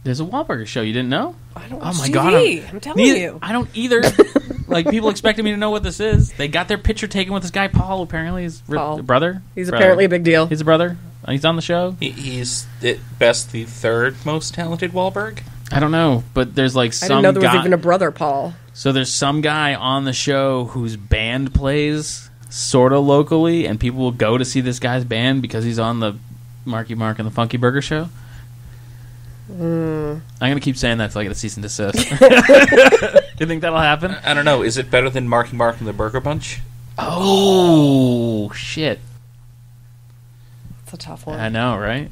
There's a Wahlburger show. You didn't know? I don't Oh watch my TV. god! I'm, I'm telling neither- you. I don't either. like people expected me to know what this is. They got their picture taken with this guy Paul. Apparently, his r- Paul. brother. He's Brother. apparently a big deal. He's a brother. He's on the show. He, he's at best the third most talented Wahlberg. I don't know, but there's like some. I some didn't know there was even a brother, Paul. So there's some guy on the show whose band plays sort of locally, and people will go to see this guy's band because he's on the Marky Mark and the Funky Burger Show. Hmm. I'm gonna keep saying that until I get a cease and desist. you think that'll happen? I don't know. Is it better than Marky Mark and the Burger Bunch? Oh shit! It's a tough one. I know, right?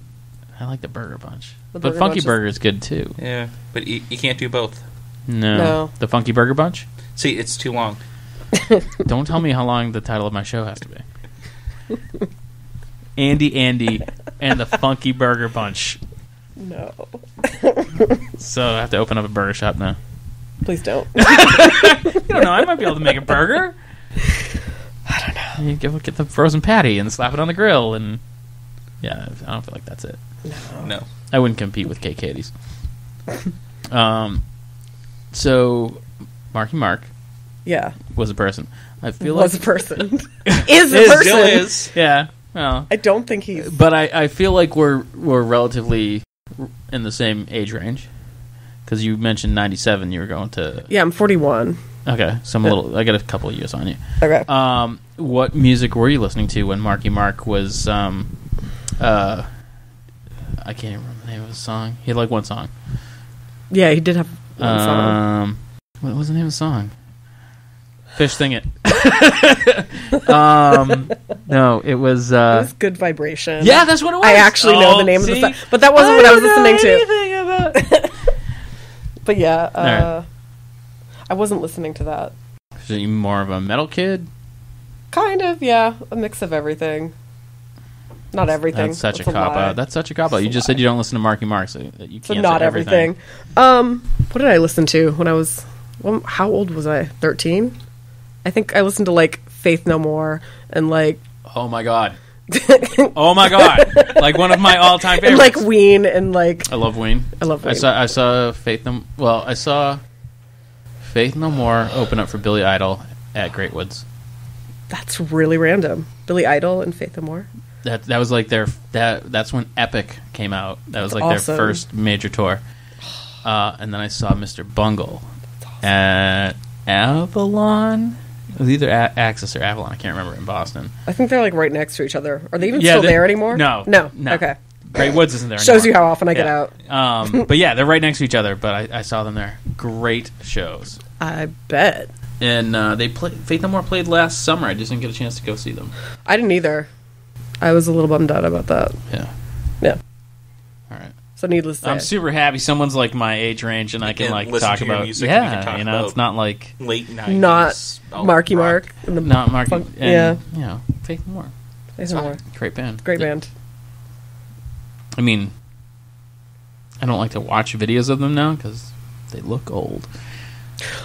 I like the Burger Bunch, The but Burger Funky Bunch is- Burger is good too. Yeah, but you, you can't do both. No. No. the Funky Burger Bunch. See, it's too long. Don't tell me how long the title of my show has to be. Andy, Andy, and the Funky Burger Bunch. No. So I have to open up a burger shop now. Please don't. You don't know. I might be able to make a burger. I don't know. You get, get the frozen patty and slap it on the grill, and yeah, I don't feel like that's it. No. No. I wouldn't compete with KKatie's. um, so Marky Mark yeah. was a person. I feel like Was a like person. is a Is, person. Still is. yeah. Well, I don't think he's. but I, I feel like we're we're relatively in the same age range because you mentioned ninety seven. You were going to Yeah, I'm 41. okay. So I'm a little. I got a couple of years on you. Okay. Um, what music were you listening to when Marky Mark was? Um, uh, I can't even remember the name of the song. He had like one song. yeah, he did have one song. Um, what was the name of the song? Fish sing it. um, no, it was. It Uh, was Good Vibration. yeah, that's what it was. I actually know Oh, the name see? of the song. But that wasn't what I was know listening to. about- But yeah, uh, Alright. I wasn't listening to that. So you more of a metal kid? Kind of, yeah. A mix of everything. Not everything. That's such That's a cop out. That's such a cop out. You just said you don't listen to Marky Mark, so that you So can't not say everything. Um, what did I listen to when I was? Well, how old was I? Thirteen. I think I listened to like Faith No More and like Oh my god. oh my god. Like one of my all-time and favorites. like Ween and like I love Ween. I love I saw I saw Faith No well, I saw Faith No More open up for Billy Idol at Great Woods. that's really random. Billy Idol and Faith No More. That that was like their that that's when Epic came out. That was That's like awesome. their first major tour. Uh, and then I saw Mr. Bungle at Avalon. It was either a- Axis or Avalon. I can't remember in Boston. I think they're like right next to each other. Are they even Yeah, still they- there anymore? no, no, no. Okay, Great Woods isn't there. shows you anymore. how often I get Yeah. out. Um, but yeah, they're right next to each other. But I, I saw them there. Great shows. I bet And uh, they played. Faith No More played last summer. I just didn't get a chance to go see them. I didn't either. I was a little bummed out about that. Yeah. Yeah. All right. So needless to say, I'm super happy someone's like my age range and I can can like listen talk to your about music and you yeah, can talk you know, about- it's not like Late 90s. not alt Marky rock. Mark. And the not Marky Funk- and, yeah. you know, Faith No More. Faith No More. Great band. Great Yeah. band. I mean, I don't like to watch videos of them now because they look old.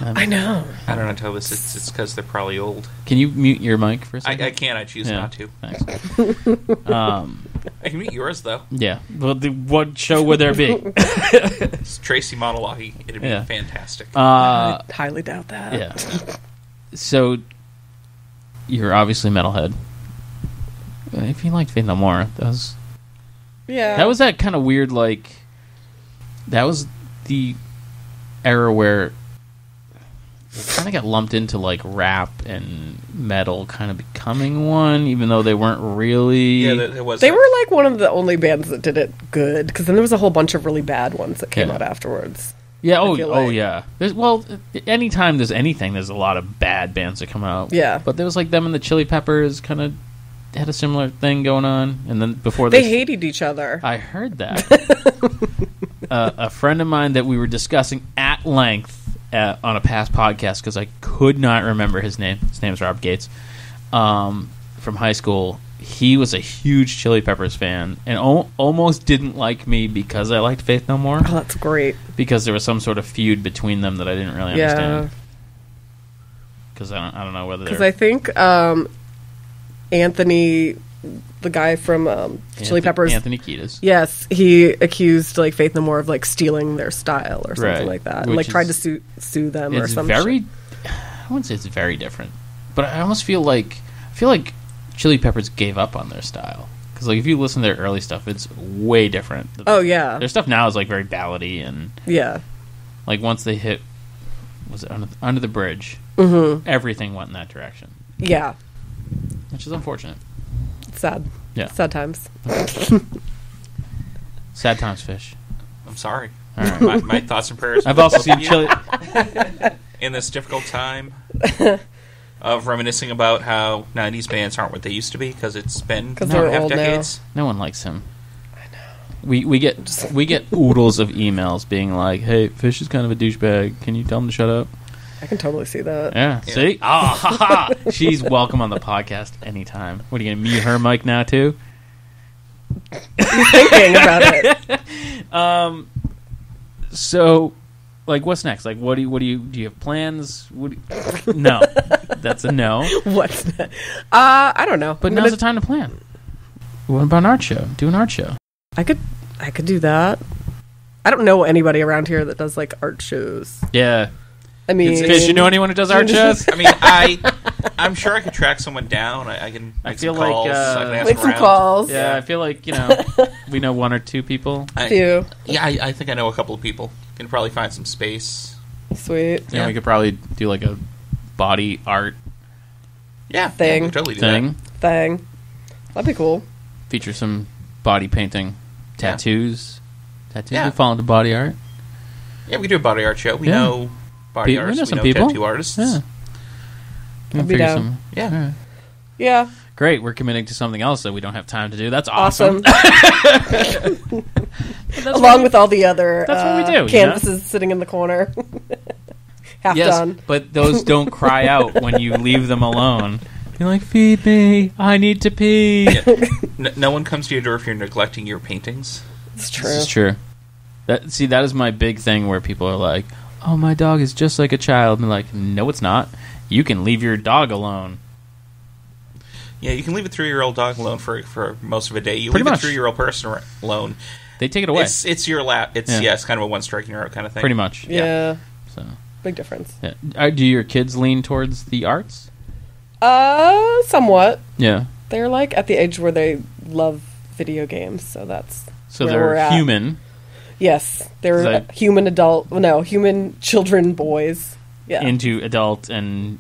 Um, I know. I don't know, Thomas. It's it's because they're probably old. Can you mute your mic for a I, second? I can't. I choose Yeah. not to. Thanks. um, I can mute yours though. yeah. Well, the, what show would there be? It's Tracey Monologi. It'd be Yeah. fantastic. Uh, I highly doubt that. yeah. So, you're obviously metalhead. Uh, If you liked Faith No More, that was Yeah. that was that kind of weird. Like, that was the era where kind of got lumped into like rap and metal, kind of becoming one, even though they weren't really. Yeah, there, there was. They a- were like one of the only bands that did it good because then there was a whole bunch of really bad ones that came Yeah. out afterwards. Yeah. Oh. feel oh. Yeah. There's well, anytime there's anything, there's a lot of bad bands that come out. Yeah. But there was like them and the Chili Peppers kind of had a similar thing going on, and then before They this- hated each other. I heard that. uh, a friend of mine that we were discussing at length uh, on a past podcast because I could not remember his name. His name is Rob Gates um, from high school. He was a huge Chili Peppers fan and al- almost didn't like me because I liked Faith No More oh, that's great. because there was some sort of feud between them that I didn't really Yeah, understand. Because I don't, I don't know whether because I think um, Anthony, the guy from um, Chili Anthony- Peppers, Anthony Kiedis. yes, he accused like Faith No More of like stealing their style or something Right. like that, and, Which like tried to is- sue sue them or it's something. very i wouldn't say it's very different but i almost feel like i feel like chili peppers gave up on their style because like if you listen to their early stuff it's way different Oh yeah, their stuff now is like very ballady and yeah, like once they hit was it under, under the bridge mm-hmm. everything went in that direction yeah. which is unfortunate sad. Yeah. sad times. sad times fish I'm sorry. all right My, my thoughts and prayers. i've also seen of you chili in this difficult time of reminiscing about how '90s bands aren't what they used to be because it's been 'Cause two and they're half old now. decades. no one likes him we we get we get oodles of emails being like, "Hey, Fish is kind of a douchebag. Can you tell him to shut up?" I can totally see that. Yeah. Yeah. See? Ah, ha, ha. She's welcome on the podcast anytime. What are you going to mute her mic now, too? Thinking about it. Um, so, like, what's next? Like, what do you, what do you, do you have plans? What do you- no. That's a no. What's that? Uh, I don't know. But I'm now's gonna- the time to plan. What about an art show? Do an art show. I could, I could do that. I don't know anybody around here that does like art shows. Yeah. I mean, Fish, you know anyone who does art shows? I mean, I I'm sure I could track someone down. I, I can make I feel some like, calls. uh, I can ask make some around. calls. Yeah, I feel like, you know, we know one or two people. I, Few. yeah, I, I think I know a couple of people. Can probably find some space. Sweet. Yeah, Yeah. we could probably do like a body art Yeah, Thing. Yeah, could totally do thing. Thing. That'd be cool. feature some body painting, Yeah. tattoos. Tattoos Yeah. would fall into body art. that. Yeah, we could do a body art show. We Yeah. know body Pe- we artists. know We some know people. tattoo artists. Yeah. We I'd can be figure down. some- Yeah. all right. Yeah. Great, we're committing to something else that we don't have time to do. That's awesome. Awesome. That's Along we- with all the other That's what we uh, do, you know? canvases sitting in the corner. Half yes, done. but those don't cry out when you leave them alone. You're like, feed me. I need to pee. Yeah. N- no one comes to your door if you're neglecting your paintings. It's true. This is true. That see, that is my big thing where people are like, "Oh, my dog is just like a child," and like, "No, it's not. You can leave your dog alone." Yeah, you can leave a three-year-old dog alone for for most of a day. You Pretty leave much. a three-year-old person ar- alone. They take it away, It's it's your lap. It's Yeah. yeah. it's kind of a one strike and you're out kind of thing. pretty much. Yeah. So, Big difference. yeah. Uh, do your kids lean towards the arts? Uh, somewhat. Yeah. They're like at the age where they love video games, so that's So where we're they're at. human. Yes, they're Is that- human adult. No, human children, boys. Yeah, into adult and.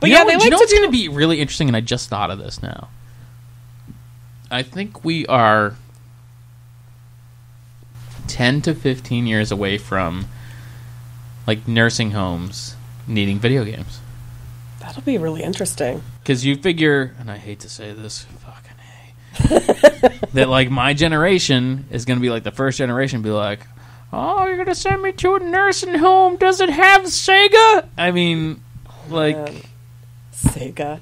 But You yeah, know they what- do you know to what's do- going to be really interesting, and I just thought of this now. I think we are ten to fifteen years away from like nursing homes needing video games that'll be really interesting. because you figure, and I hate to say this, fucking hey, that like my generation is going to be like the first generation, be like. Oh, you're gonna send me to a nursing home? Does it have Sega? I mean, like, Man. Sega.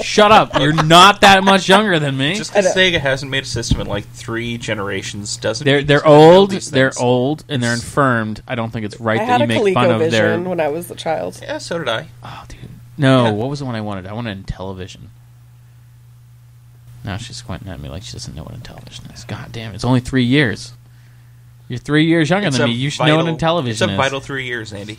Shut up! You're not that much younger than me. Just because. Sega hasn't made a system in like three generations doesn't. they're they're it's gonna build old. They're old, and they're infirmed. I don't think it's right I that had you a make fun of their. when I was a child. Yeah, so did I. Oh, dude, no! Yeah. What was the one I wanted? I wanted television. Now she's squinting at me like she doesn't know what a television is. God damn! It's only three years. You're three years younger It's than me. You should know what a vital- television It's a is. vital three years, Andy.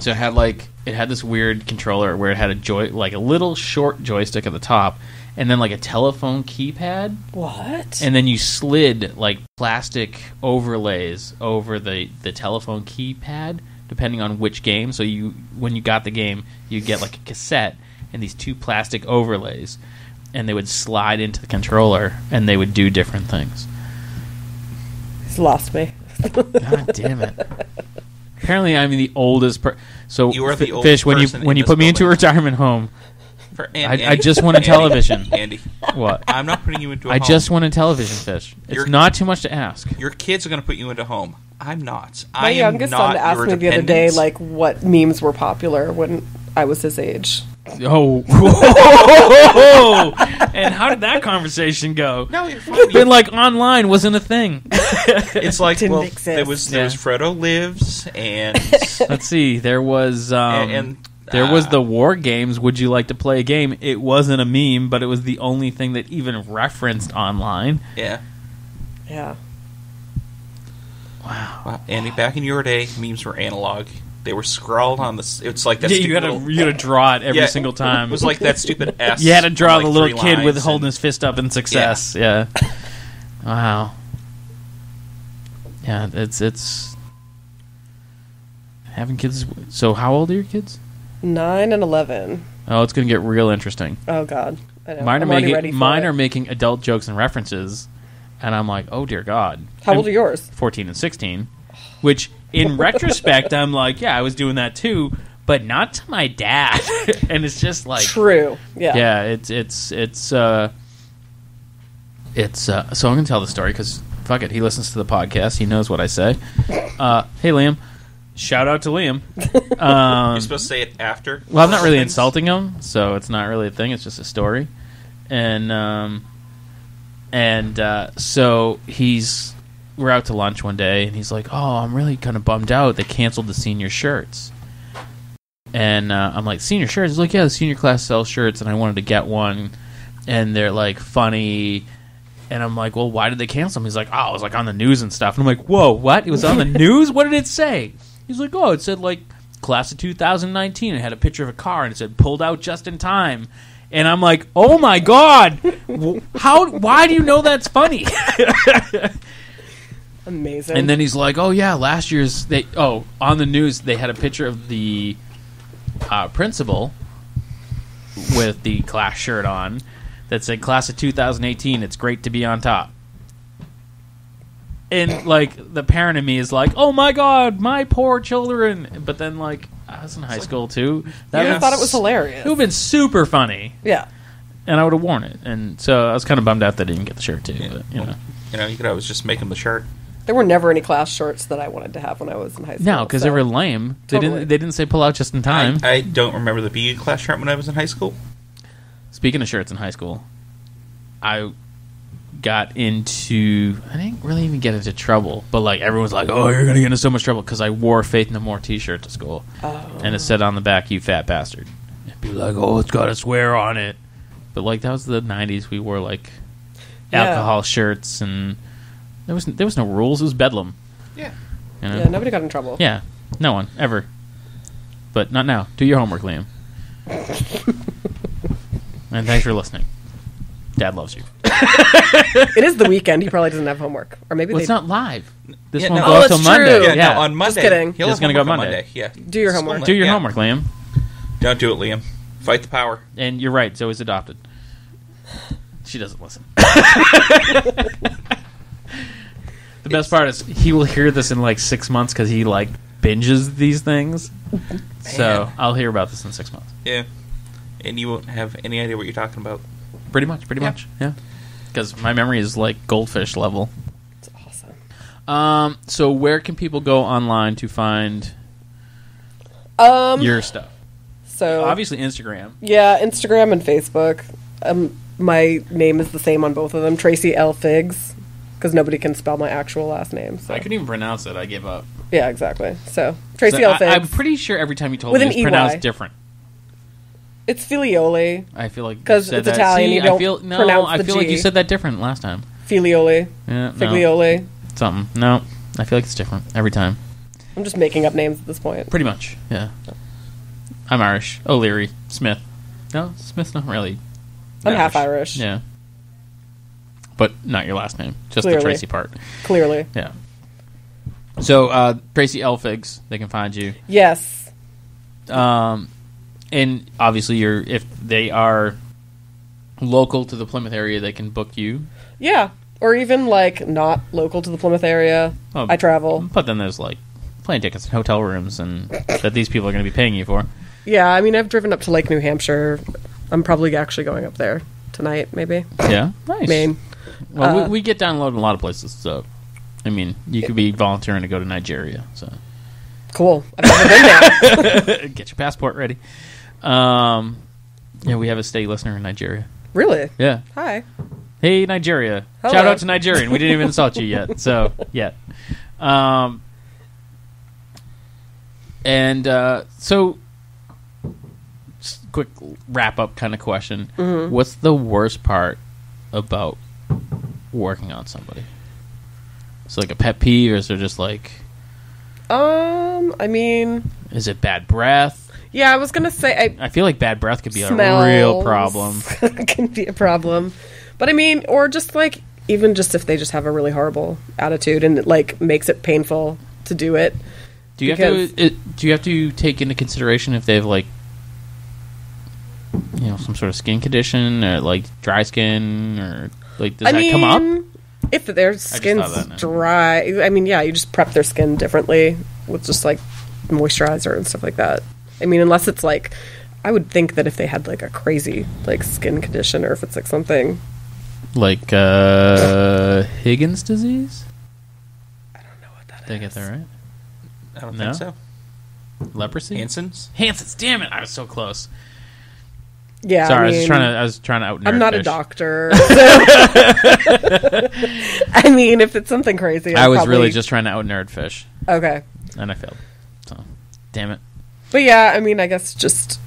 So it had like it had this weird controller where it had a joy like a little short joystick at the top, and then like a telephone keypad, What? and then you slid like plastic overlays over the the telephone keypad depending on which game. So you when you got the game, you get like a cassette and these two plastic overlays, and they would slide into the controller and they would do different things. He's lost me. God damn it. Apparently, I'm the oldest. Per- so, You are the F- fish. When you when you put me into a retirement home, For, I- Andy, I just want a television. Andy, what? I'm not putting you into a I home. just want a television, fish. It's You're- not too much to ask. Your kids are going to put you into home. I'm not. My I am youngest not son asked me the other day, like, what memes were popular when I was his age. Oh, and how did that conversation go? No, you're fine. Been like online wasn't a thing. it's like Didn't well, exist. there was there Yeah. was Frodo lives and Let's see. There was um, and, and, there was uh, the war games. Would you like to play a game? It wasn't a meme, but it was the only thing that even referenced online. yeah. Yeah. Wow. Wow. Andy, back in your day, memes were analog. They were scrawled on the. s- It's like that. Yeah, you had to little- you had to draw it every Yeah, single time. It was like that stupid S. You had to draw on, the little kid with lines holding and- his fist up in success. Yeah. Wow. Yeah, it's it's having kids. So how old are your kids? Nine and 11. Oh, it's gonna get real interesting. Oh, God. I know. Mine are I'm already ready making for mine it. are making adult jokes and references, and I'm like, oh dear God. How old I'm are yours? 14 and 16. Which, in retrospect, I'm like, yeah, I was doing that too, but not to my dad. and it's just like, True. Yeah. yeah, it's it's it's uh, it's uh. So I'm gonna tell the story because fuck it, he listens to the podcast. He knows what I say. Uh, hey Liam, shout out to Liam. Um, You're supposed to say it after. well, I'm not really things. insulting him, so it's not really a thing. It's just a story, and um, and uh, so he's we're out to lunch one day, and he's like, "Oh, I'm really kind of bummed out. They canceled the senior shirts." And uh, I'm like, "Senior shirts?" He's like, "Yeah, the senior class sells shirts, and I wanted to get one, and they're like funny." And I'm like, "Well, why did they cancel them?" He's like, "Oh, it was like on the news and stuff." And I'm like, "Whoa, what? It was on the news? What did it say?" He's like, "Oh, it said like class of 2019. It had a picture of a car and it said pulled out just in time." And I'm like, "Oh my god, how? Why do you know that's funny?" Amazing. and then he's like, "Oh yeah, last year's they oh on the news they had a picture of the uh, principal with the class shirt on that said class of 2018. It's great to be on top." And like the parent in me is like, "Oh my god, my poor children!" But then like I was in high school too. That I Yeah. thought it was hilarious. It would have been super funny, Yeah. and I would have worn it. And so I was kind of bummed out that I didn't get the shirt too. But you know, You know, you could always just make him the shirt. There were never any class shorts that I wanted to have when I was in high school. no, because they were lame. They Totally. didn't. They didn't say pull out just in time. I, I don't remember the BU class shirt when I was in high school. Speaking of shirts in high school, I got into. I didn't really even get into trouble, but like everyone's like, "Oh, you're gonna get into so much trouble" because I wore a Faith No More T-shirt to school, Oh. and it said on the back, "You fat bastard." And people like, "Oh, it's got a swear on it," but like that was the '90s. We wore like Yeah. alcohol shirts, and there was there was no rules. It was bedlam. Yeah. You know? Yeah, nobody got in trouble. Yeah, no one ever. But not now. Do your homework, Liam. and thanks for listening. Dad loves you. It is the weekend. He probably doesn't have homework, or maybe Well, they it's not live. This Yeah, won't no. go Oh, up till Monday. Yeah, Yeah, no, on Monday. Just kidding. He'll It's gonna go homework on Monday. Yeah. Do your homework. night, do your yeah. homework, Liam. Don't do it, Liam. Fight the power. And you're right. Zoe's adopted. She doesn't listen. the best part is he will hear this in like six months because he like binges these things. So Man. I'll hear about this in six months. Yeah. And you won't have any idea what you're talking about. Pretty much. Pretty Yeah. much. Yeah. Because my memory is like goldfish level. It's awesome. Um. So where can people go online to find Um. your stuff? so Obviously Instagram. yeah, Instagram and Facebook. Um, my name is the same on both of them. Tracey L Figs, because nobody can spell my actual last name. So I couldn't even pronounce it. I gave up. yeah, exactly. So Tracey So L I. I'm pretty sure every time you told With me it's pronounced EY. different. it's Figlioli. I feel like you 'Cause said it's that. Italian, See, you don't feel no. pronounce I feel like you said that different last time. Figlioli. Yeah, no, something. No, I feel like it's different every time. I'm just making up names at this point. Pretty much. Yeah. I'm Irish. O'Leary. Smith. No, Smith's not really. I'm half Irish. Yeah. But not your last name. Just Clearly. the Tracey part. Clearly. Yeah. So, uh, Tracey L Figs, they can find you. Yes. Um, and obviously, you're if they are local to the Plymouth area, they can book you. Yeah. Or even like not local to the Plymouth area. Oh, I travel. But then there's like plane tickets and hotel rooms, and that these people are going to be paying you for. Yeah, I mean I've driven up to Lake New Hampshire. I'm probably actually going up there tonight, maybe. Yeah, nice. Maine. Well, Uh, we, we get downloaded in a lot of places, so I mean, you could be volunteering to go to Nigeria, so Cool. I've never been there. get your passport ready. Um, yeah, we have a steady listener in Nigeria. really? Yeah. Hi. Hey, Nigeria! Hello. Shout out to Nigerian. We didn't even insult you yet, so yet. Um, and uh, so, quick wrap up kind of question: Mm-hmm. What's the worst part about working on somebody? It's like a pet peeve, or is there just like, Um, I mean, is it bad breath? yeah, I was gonna say I I feel like bad breath could be smells a real problem. can be a problem, but I mean, or just like even just if they just have a really horrible attitude and it like makes it painful to do it. Do you have to? It, do you have to take into consideration if they have like, you know, some sort of skin condition or like dry skin or like does I that mean, come up? if their skin's that now. dry, I mean, yeah, you just prep their skin differently with just like moisturizer and stuff like that. I mean, unless it's like, I would think that if they had like a crazy like skin condition or if it's like something, Like uh Higgins disease? I don't know what that Did I get that right? I don't No? think so. Leprosy? Hansen's. Hansen's. Damn it! I was so close. Yeah, Sorry, I, I, was trying to. I was trying to out. I'm not a doctor. so- I mean, if it's something crazy, I I'll was probably- really just trying to out nerd fish. okay. and I failed. So, damn it. But yeah, I mean, I guess just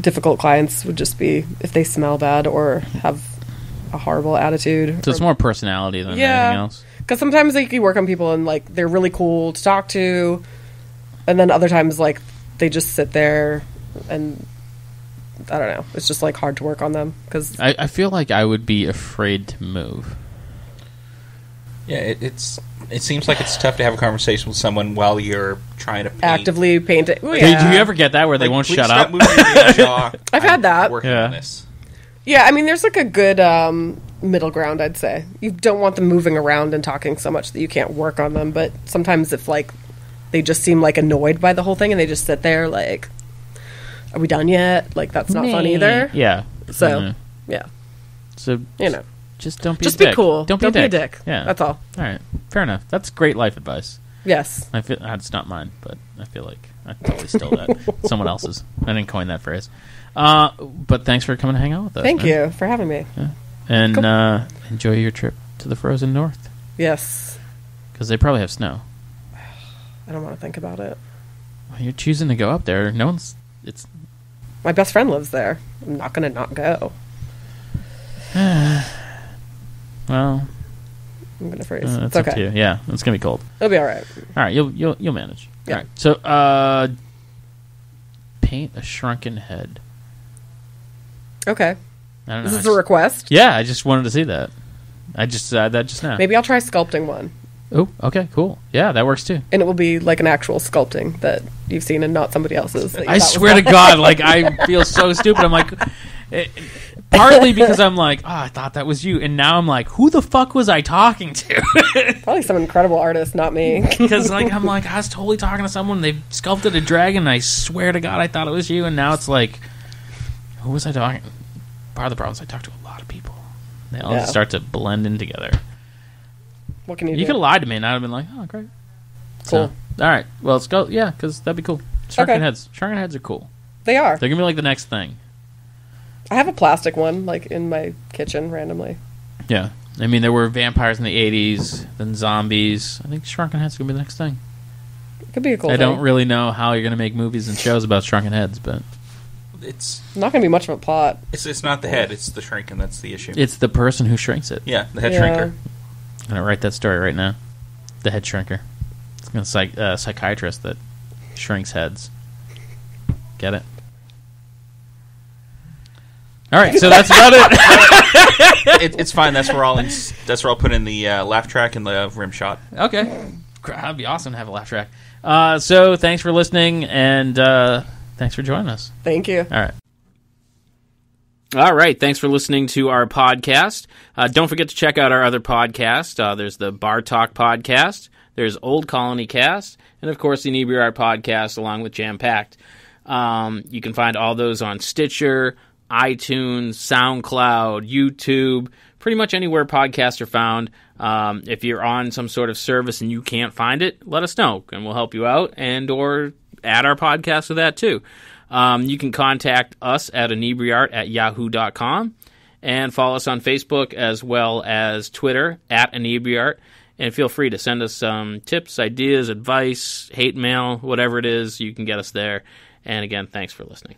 difficult clients would just be if they smell bad or have a horrible attitude. So it's more personality than Yeah. anything else. Because sometimes like, you work on people and like they're really cool to talk to, and then other times like they just sit there and I don't know. It's just like hard to work on them because I, I feel like I would be afraid to move. Yeah, it, it's. It seems like it's tough to have a conversation with someone while you're trying to paint. actively paint it. Well, Do- yeah. Do you ever get that where they Like, won't shut up? moving your damn jaw. I've I'm had that. Working Yeah. on this. Yeah, I mean, there's like a good um, middle ground, I'd say. You don't want them moving around and talking so much that you can't work on them, but sometimes if like they just seem like annoyed by the whole thing and they just sit there like, "Are we done yet?" Like that's not fun either. Yeah. So Mhm. yeah, So you know, just don't be just a be dick. cool. Don't be, a, dick. Yeah. that's all. all right. Fair enough. That's great life advice. Yes, I feel that's not mine, but I feel like I totally stole that. Someone else's. I didn't coin that phrase. Uh, but thanks for coming to hang out with us. thank man. you for having me. And Cool. uh, enjoy your trip to the frozen north Yes, because they probably have snow. I don't want to think about it. Well, you're choosing to go up there. No one's. It's My best friend lives there. I'm not gonna not go. well. I'm gonna freeze. Uh, it's to okay. Yeah, it's gonna be cold. It'll be all right. All right, you'll you'll you'll manage. Yeah. All right. So, uh, paint a shrunken head. Okay, I don't know. this is a request. yeah, I just wanted to see that. I just said that just now. Maybe I'll try sculpting one. Oh, okay, cool. Yeah, that works too. and it will be like an actual sculpting that you've seen and not somebody else's. I swear to. God, like I feel so stupid. I'm like, eh, partly because I'm like, oh, I thought that was you, and now I'm like, who the fuck was I talking to? Probably some incredible artist, not me. Because like I'm like I was totally talking to someone. They sculpted a dragon. I swear to God, I thought it was you, and now it's like, who was I talking? Part of the problem is I talk to a lot of people. They all Yeah. start to blend in together. what can you, You could have lied to me, and I'd have been like, oh, great. Cool. So, all right. Well, let's go. Yeah, because that'd be cool. Shrunken Okay. heads. Shrunken heads are cool. They are. They're gonna be like the next thing. I have a plastic one like in my kitchen randomly. Yeah. I mean, there were vampires in the '80s, then zombies. I think shrunken heads gonna be the next thing. It could be a cool. I thing. don't really know how you're gonna make movies and shows about shrunken heads, but It's Not going to be much of a plot. it's it's not the head. It's the shrinking. That's the issue. it's the person who shrinks it. yeah, the head Yeah. shrinker. I'm gonna write that story right now. The head shrinker. It's gonna psych uh, psychiatrist that shrinks heads. Get it? All right, so that's about it. it, it's fine. That's where I'll ins- that's where I'll put in the uh, laugh track and the rim shot. okay, that'd be awesome to have a laugh track. Uh, so thanks for listening, and uh, thanks for joining us. Thank you. All right. All right. Thanks for listening to our podcast. Uh, don't forget to check out our other podcast. Uh, there's the Bar Talk podcast. There's Old Colony Cast, and of course the Inebri-art podcast, along with Jam Packed. Um, you can find all those on Stitcher, iTunes, SoundCloud, YouTube, pretty much anywhere podcasts are found. Um, if you're on some sort of service and you can't find it, let us know, and we'll help you out, and or add our podcast to that too. Um, you can contact us at inebriart at yahoo.com and follow us on Facebook as well as Twitter at inebriart. And feel free to send us some tips, ideas, advice, hate mail, whatever it is, you can get us there. And again, thanks for listening.